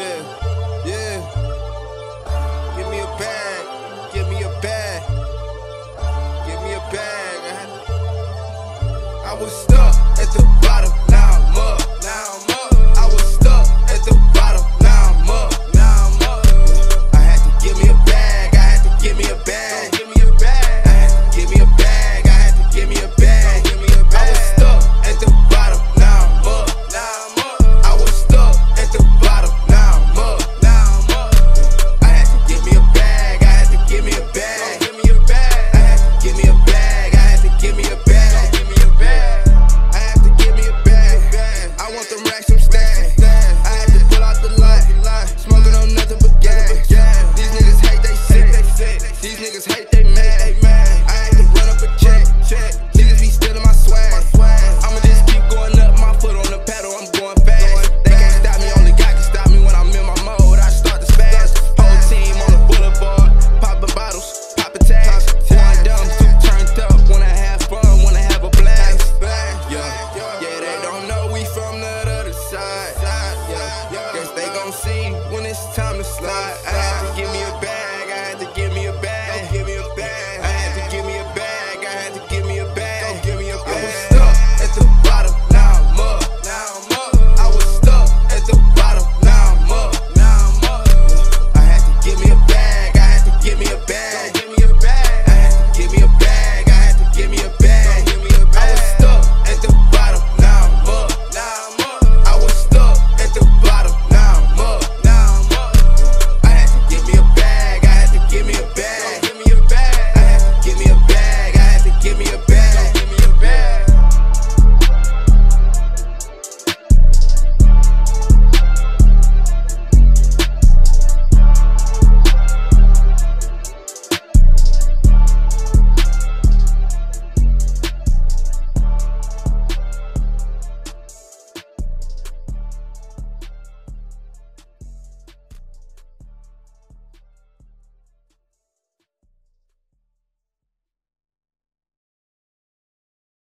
Yeah.